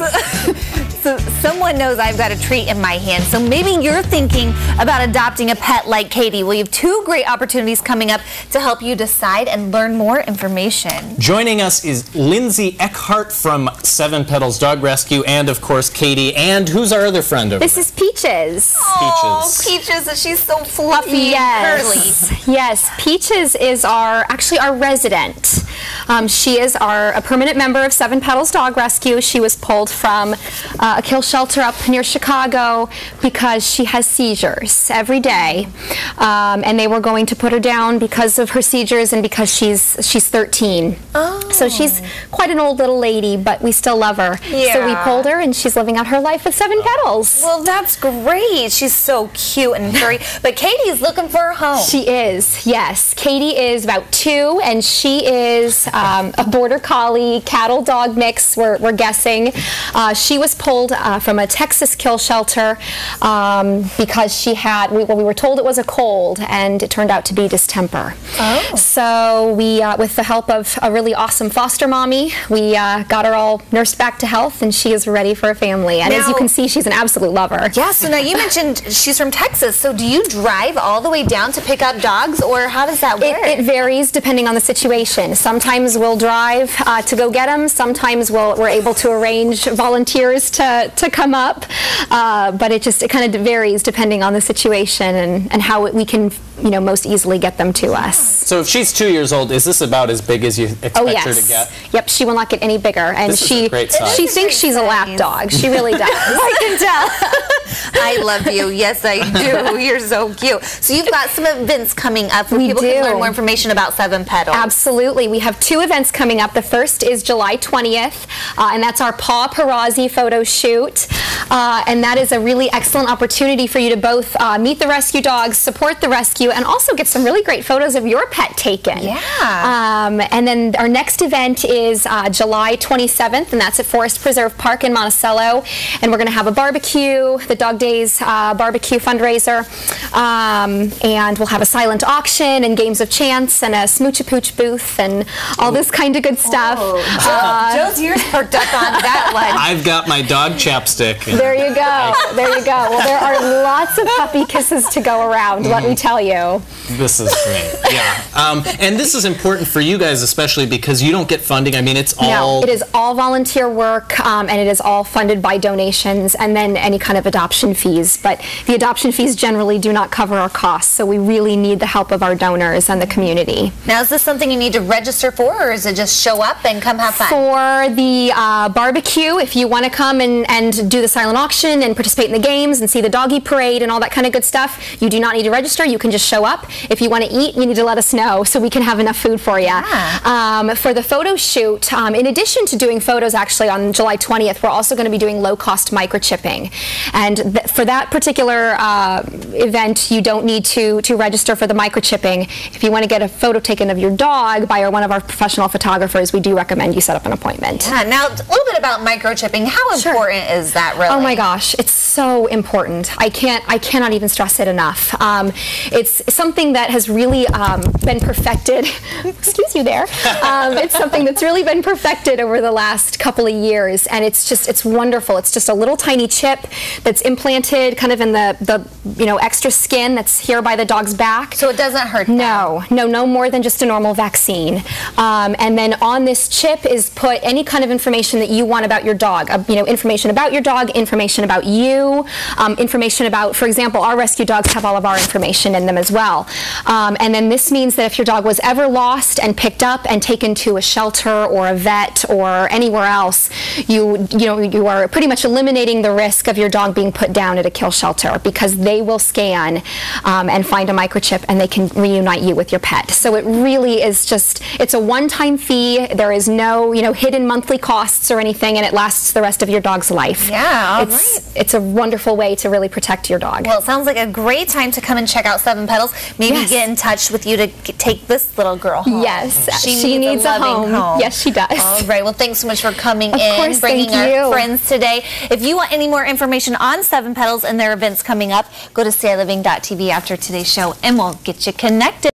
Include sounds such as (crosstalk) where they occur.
(laughs) so someone knows I've got a treat in my hand. So maybe you're thinking about adopting a pet like Katie. Well, you have two great opportunities coming up to help you decide and learn more information. Joining us is Lindsey Eckhardt from Seven Petals Dog Rescue, and of course Katie. And who's our other friend over This is Peaches. Oh, Peaches, she's so fluffy yes. and curly. Yes, Peaches is our actually our resident. Um, she is our a permanent member of Seven Petals Dog Rescue. She was pulled from uh, a kill shelter up near Chicago because she has seizures every day, um, and they were going to put her down because of her seizures and because she's she's 13. Oh. So she's quite an old little lady, but we still love her. Yeah. So we pulled her, and she's living out her life with Seven Petals. Well, that's great. She's so cute and furry. But Katie's looking for a home. She is, yes. Katie is about two, and she is um, a border collie cattle dog mix. We're, we're guessing. Uh, she was pulled uh, from a Texas kill shelter um, because she had. We, well, we were told it was a cold, and it turned out to be distemper. Oh. So we, uh, with the help of a really awesome foster mommy, we uh, got her all nursed back to health, and she is ready for a family. And as you can see, she's an absolute lover. yeah, so now you mentioned she's from Texas. So do you drive all the way down to pick up dogs, or how does that work? It, it varies depending on the situation. Sometimes we'll drive uh, to go get them. Sometimes we'll, we're able to arrange volunteers to, to come up. Uh, but it just it kind of varies depending on the situation and, and how we can you know most easily get them to us. So if she's two years old, is this about as big as you expect Oh her yes. to get? Yep, she will not get any bigger, and This is she a great size. she It is a thinks she's a lap dog. She really does. (laughs) I can tell. (laughs) I love you. Yes, I do. (laughs) You're so cute. So you've got some events coming up where We people do. can learn more information about Seven Petals. Absolutely. We have two events coming up. The first is July 20th, uh, and that's our Paw Perazzi photo shoot. Uh, and that is a really excellent opportunity for you to both uh, meet the rescue dogs, support the rescue, and also get some really great photos of your pet taken. Yeah. Um, and then our next event is uh, July 27th, and that's at Forest Preserve Park in Monticello. And we're going to have a barbecue, the Dog Days uh, barbecue fundraiser. Um, and we'll have a silent auction and games of chance and a smooch a pooch booth and all this kind of good stuff. Uh, Joe, Joe's ears perked up on that one. I've got my dog chapstick. And- there you go. (laughs) There you go. Well, there are lots of puppy kisses to go around, let me tell you. This is great. Yeah. Um, and this is important for you guys, especially because you don't get funding. I mean, it's all. No, it is all volunteer work, um, and it is all funded by donations and then any kind of adoption fees. But the adoption fees generally do not cover our costs, so we really need the help of our donors and the community. Now, is this something you need to register for, or is it just show up and come have fun? For the uh, barbecue, if you want to come and, and do the silent auction and participate in the games and see the doggy parade and all that kind of good stuff, you do not need to register. You can just show up. If you want to eat, you need to let us know (laughs) so we can have enough food for you. Um, for the photo shoot, um, in addition to doing photos actually on July 20th, we're also going to be doing low cost microchipping. And th- for that particular uh, event, you don't need to, to register for the microchipping. If you want to get a photo taken of your dog by one of our professional photographers, we do recommend you set up an appointment. Yeah, now, a little bit about microchipping. How Sure. important is that, really? Oh my gosh, it's so important. I can't, I cannot even stress it enough. Um, it's something that has really um, been perfected. (laughs) Excuse you there. Um, it's something that's really been perfected over the last couple of years, and it's just, it's wonderful. It's just a little tiny chip that's implanted kind of in the, the you know, extra skin that's here by the dog's back. So it doesn't hurt them. No, no, no more than just a normal vaccine. Um, and then on this chip is put any kind of information that you want about your dog. Uh, you know, information about your dog, information about you, um, information about, for example, our rescue dogs have all of our information in them as well. Um, and then this means that if your dog was ever lost and picked up and taken to a shelter or a vet or anywhere else, you you know you are pretty much eliminating the risk of your dog being put down at a kill shelter because they will scan um, and find a microchip and they can reunite you with your pet. So it really is just it's a one-time fee. There is no you know hidden monthly costs or anything, and it lasts the rest of your dog's life. Yeah, it's it's a wonderful way to really protect your dog. Well, it sounds like a great time to come and check out Seven Petals. Maybe Yes. get in touch with you to take this little girl home. Yes, she, she needs, needs a loving home. Yes, she does. All right. Well, thanks so much for coming Of in, course, bringing our you. friends today. If you want any more information on Seven Petals and their events coming up, go to ciLiving.tv after today's show, and we'll get you connected.